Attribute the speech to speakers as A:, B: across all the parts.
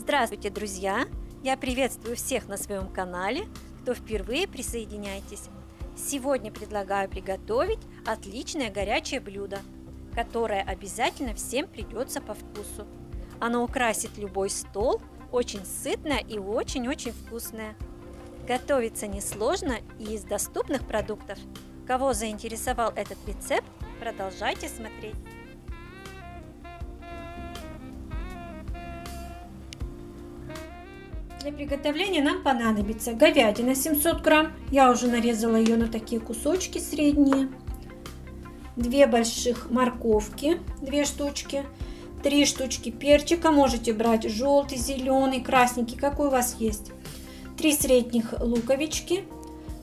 A: Здравствуйте, друзья! Я приветствую всех на своем канале. Кто впервые, присоединяйтесь. Сегодня предлагаю приготовить отличное горячее блюдо, которое обязательно всем придется по вкусу. Оно украсит любой стол, очень сытное и очень-очень вкусное. Готовится несложно и из доступных продуктов. Кого заинтересовал этот рецепт, продолжайте смотреть. Для приготовления нам понадобится говядина 700 грамм. Я уже нарезала ее на такие кусочки средние. Две больших морковки, две штучки. Три штучки перчика. Можете брать желтый, зеленый, красненький, какой у вас есть. Три средних луковички.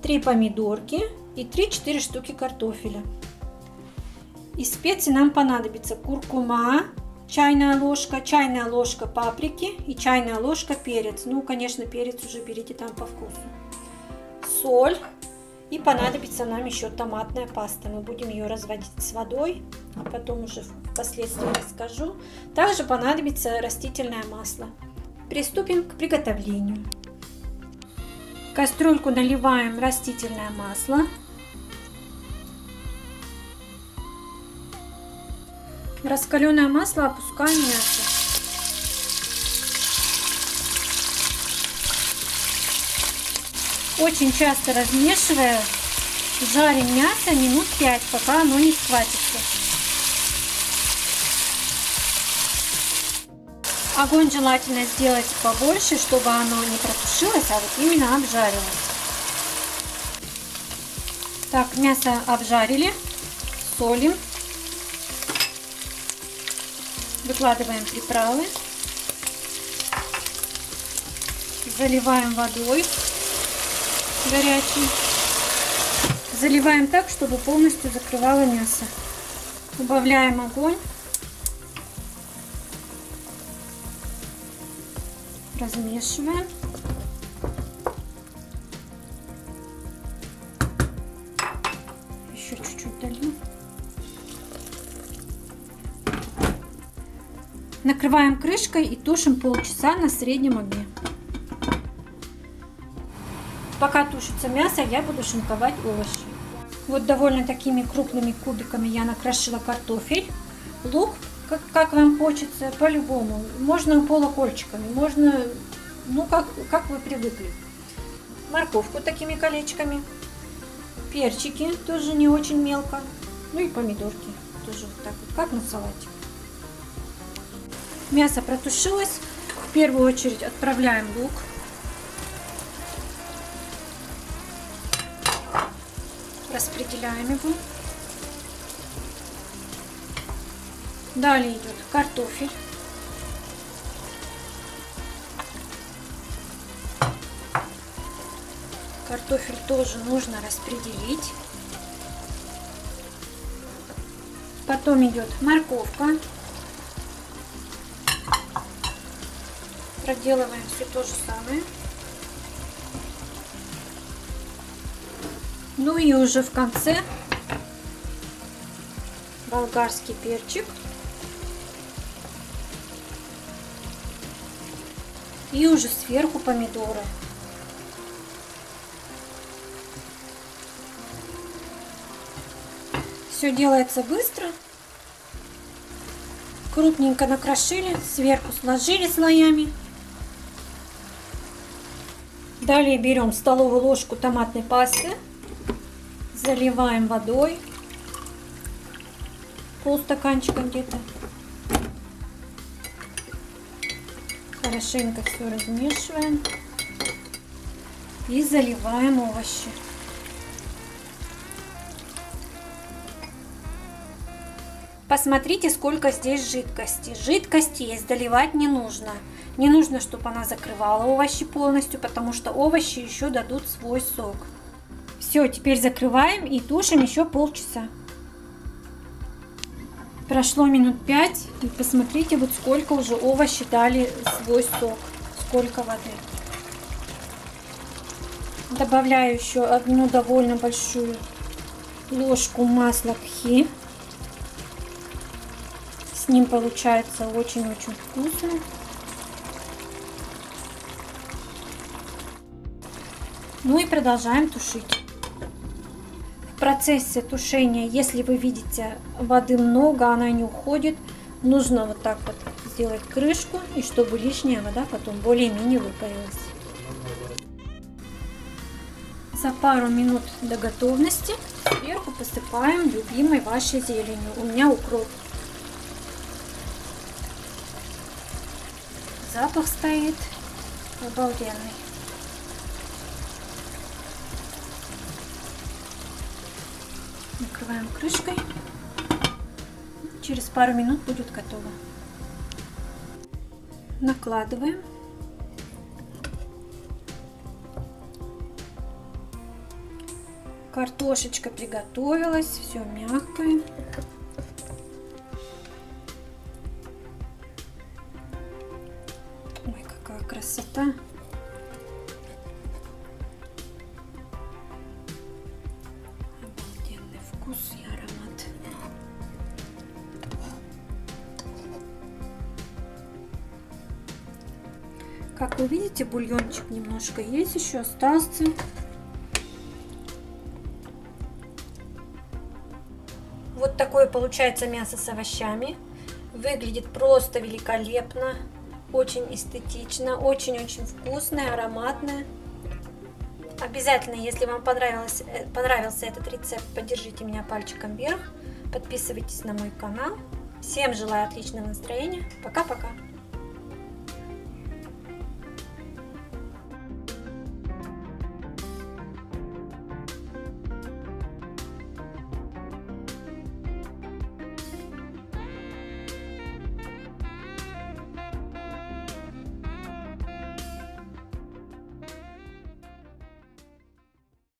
A: Три помидорки и 3-4 штуки картофеля. Из специй нам понадобится куркума, чайная ложка, чайная ложка паприки и чайная ложка перец. Ну, конечно, перец уже берите там по вкусу. Соль. И понадобится нам еще томатная паста. Мы будем ее разводить с водой, а потом уже впоследствии расскажу. Также понадобится растительное масло. Приступим к приготовлению. В кастрюльку наливаем растительное масло. Раскаленное масло опускаем мясо. Очень часто размешивая, жарим мясо минут 5, пока оно не схватится. Огонь желательно сделать побольше, чтобы оно не протушилось, а вот именно обжарилось. Так, мясо обжарили, солим. Выкладываем приправы. Заливаем водой горячей. Заливаем так, чтобы полностью закрывало мясо. Убавляем огонь. Размешиваем. Накрываем крышкой и тушим полчаса на среднем огне. Пока тушится мясо, я буду шинковать овощи. Вот довольно такими крупными кубиками я накрошила картофель, лук, как, как вам хочется, по-любому. Можно полукольчиками, можно, ну, как, как вы привыкли. Морковку такими колечками, перчики тоже не очень мелко, ну и помидорки тоже вот так вот, как на салатик. Мясо протушилось. В первую очередь отправляем лук. Распределяем его. Далее идет картофель. Картофель тоже нужно распределить. Потом идет морковка. Проделываем все то же самое. Ну и уже в конце болгарский перчик. И уже сверху помидоры. Все делается быстро. Крупненько накрошили, сверху сложили слоями. Далее берем столовую ложку томатной пасты, заливаем водой, полстаканчика где-то. Хорошенько все размешиваем и заливаем овощи. Посмотрите, сколько здесь жидкости. Жидкости есть, доливать не нужно. Не нужно, чтобы она закрывала овощи полностью, потому что овощи еще дадут свой сок. Все, теперь закрываем и тушим еще полчаса. Прошло минут 5. И посмотрите, вот сколько уже овощи дали свой сок. Сколько воды. Добавляю еще одну довольно большую ложку масла кхи. С ним получается очень-очень вкусно. Ну и продолжаем тушить. В процессе тушения, если вы видите воды много, она не уходит, нужно вот так вот сделать крышку, и чтобы лишняя вода потом более-менее выпарилась. За пару минут до готовности сверху посыпаем любимой вашей зеленью. У меня укроп Запах стоит обалденный. Накрываем крышкой. Через пару минут будет готово. Накладываем. Картошечка приготовилась, все мягкое. Красота! Обалденный вкус и аромат. Как вы видите, бульончик немножко есть еще остался. Вот такое получается мясо с овощами. Выглядит просто великолепно, очень эстетично, очень-очень вкусное, ароматное. Обязательно, если вам понравилось, э, понравился этот рецепт, поддержите меня пальчиком вверх. Подписывайтесь на мой канал. Всем желаю отличного настроения. Пока-пока.